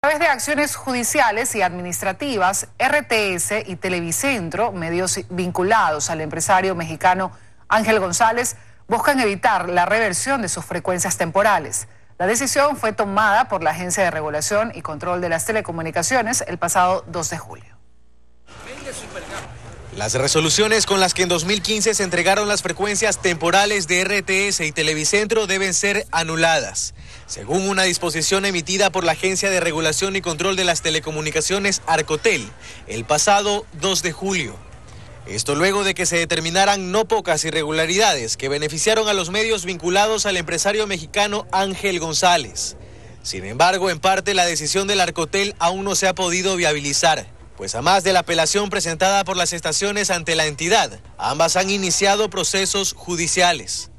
A través de acciones judiciales y administrativas, RTS y Televicentro, medios vinculados al empresario mexicano Ángel González, buscan evitar la reversión de sus frecuencias temporales. La decisión fue tomada por la Agencia de Regulación y Control de las Telecomunicaciones el pasado 2 de julio. Las resoluciones con las que en 2015 se entregaron las frecuencias temporales de RTS y Televicentro deben ser anuladas, según una disposición emitida por la Agencia de Regulación y Control de las Telecomunicaciones Arcotel el pasado 2 de julio. Esto luego de que se determinaran no pocas irregularidades que beneficiaron a los medios vinculados al empresario mexicano Ángel González. Sin embargo, en parte la decisión del Arcotel aún no se ha podido viabilizar pues a más de la apelación presentada por las estaciones ante la entidad, ambas han iniciado procesos judiciales.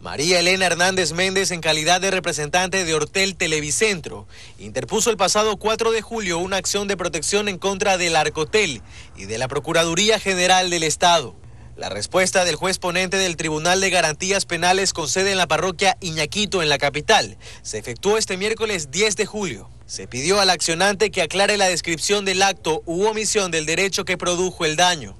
María Elena Hernández Méndez, en calidad de representante de Hortel Televicentro, interpuso el pasado 4 de julio una acción de protección en contra del Arcotel y de la Procuraduría General del Estado. La respuesta del juez ponente del Tribunal de Garantías Penales con sede en la parroquia Iñaquito en la capital se efectuó este miércoles 10 de julio. Se pidió al accionante que aclare la descripción del acto u omisión del derecho que produjo el daño.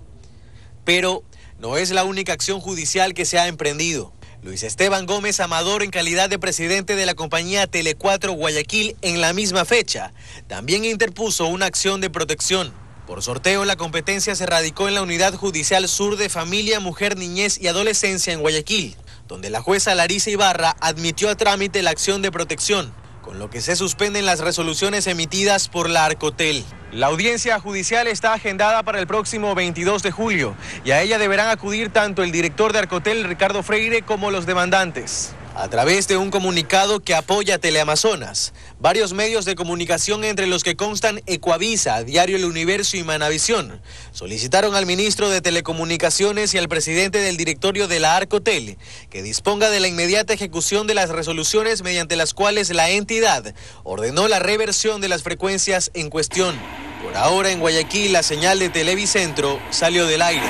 Pero no es la única acción judicial que se ha emprendido. Luis Esteban Gómez Amador, en calidad de presidente de la compañía Tele4 Guayaquil, en la misma fecha, también interpuso una acción de protección. Por sorteo, la competencia se radicó en la Unidad Judicial Sur de Familia, Mujer, Niñez y Adolescencia en Guayaquil, donde la jueza Larisa Ibarra admitió a trámite la acción de protección con lo que se suspenden las resoluciones emitidas por la Arcotel. La audiencia judicial está agendada para el próximo 22 de julio y a ella deberán acudir tanto el director de Arcotel, Ricardo Freire, como los demandantes. A través de un comunicado que apoya Teleamazonas, varios medios de comunicación entre los que constan Ecuavisa, Diario El Universo y Manavisión, solicitaron al ministro de Telecomunicaciones y al presidente del directorio de la Arcotel que disponga de la inmediata ejecución de las resoluciones mediante las cuales la entidad ordenó la reversión de las frecuencias en cuestión. Por ahora en Guayaquil la señal de Televicentro salió del aire.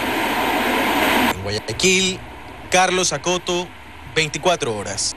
En Guayaquil, Carlos Acoto, 24 horas.